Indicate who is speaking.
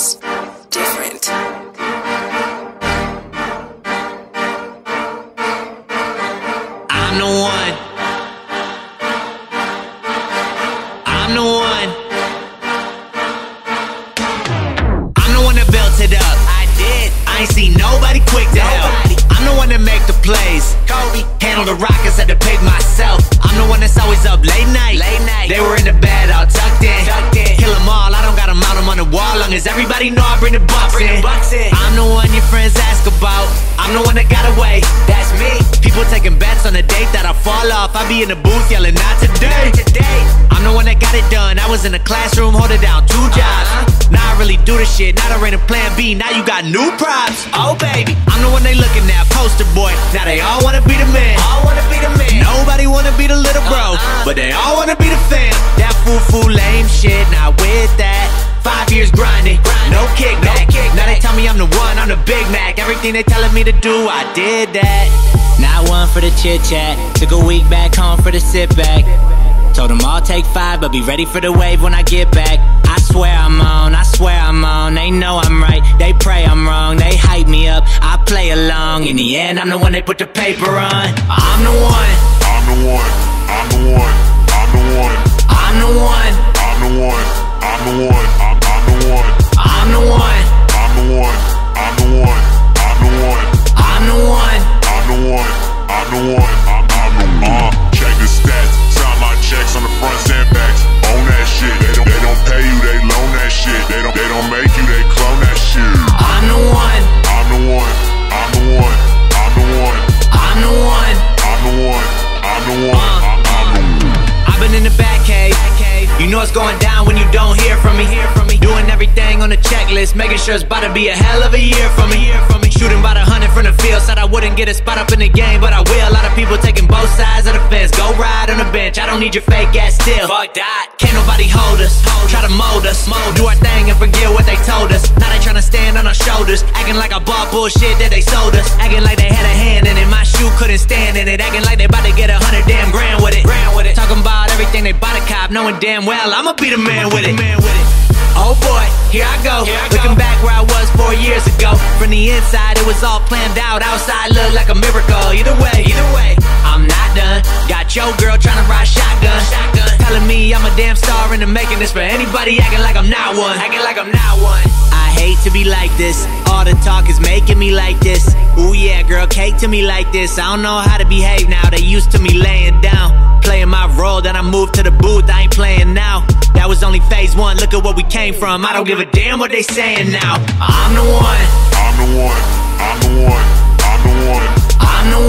Speaker 1: is different.
Speaker 2: I'm the one. I'm the one. I'm the one that built it up. I did. I ain't seen nobody quick to help. I'm the one that make the plays. Kobe handle the rockets, had to pick myself. I'm the one that's always up late night. Late night. They were in the bed all the wall. Long as everybody know I bring the bucks in. I'm the one your friends ask about. I'm the one that got away.
Speaker 1: That's me.
Speaker 2: People taking bets on the date that I fall off. I be in the booth yelling, not today.
Speaker 1: Today,
Speaker 2: I'm the one that got it done. I was in the classroom holding down two jobs.
Speaker 1: Uh-huh.
Speaker 2: Now I really do the shit. Now I ran a plan B. Now you got new props. Oh baby, I'm the one they looking at, poster boy. Now they all wanna be the man.
Speaker 1: all wanna be the man.
Speaker 2: Nobody wanna be the little bro,
Speaker 1: Uh-uh.
Speaker 2: but they all wanna be the fam. That years grinding, no kickback.
Speaker 1: No kickback.
Speaker 2: Now they tell me I'm the one, I'm the Big Mac. Everything they telling me to do, I did that. Not one for the chit chat. Took a week back home for the sit back. Told them I'll take five, but be ready for the wave when I get back. I swear I'm on, I swear I'm on. They know I'm right, they pray I'm wrong. They hype me up, I play along. In the end, I'm the one they put the paper on. I'm the one,
Speaker 3: I'm the one. I'm the one.
Speaker 2: Been in the back cave. You know it's going down when you don't hear from me. Hear from me. Doing everything on the checklist, making sure it's about to be a hell of a year for me. From me. Shooting about a hundred from the field. Said I wouldn't get a spot up in the game, but I will. A lot of people taking both sides of the fence. Go ride on the bench. I don't need your fake ass still. Fuck that. Can't nobody hold us. Try to mold us. mold. Do our thing and forget what they told us. Now they tryna stand on our shoulders. Acting like I bought bullshit that they sold us. Acting like they had a hand in it. Shoe couldn't stand in it. Acting like they about to get a hundred damn grand with it. Grand with it. Talking about everything they bought a cop, knowing damn well I'ma be the man with it. Man with it. Oh boy, here I go. Looking back where I was four years ago. From the inside, it was all planned out. Outside looked like a miracle. Either way, either way, done. Got your girl tryna ride shotgun. Shotgun. Telling me I'm a damn star in the making this for anybody acting like I'm not one. Acting like I'm not one. I hate to be like this. All the talk is making me like this. Ooh yeah, girl, cake to me like this. I don't know how to behave now. They used to me laying down. Playing my role, then I moved to the booth. I ain't playing now. That was only phase one. Look at where we came from. I don't give a damn what they saying now. I'm the one.
Speaker 3: I'm the one.
Speaker 2: I'm the one.
Speaker 3: I'm the one. I'm the one.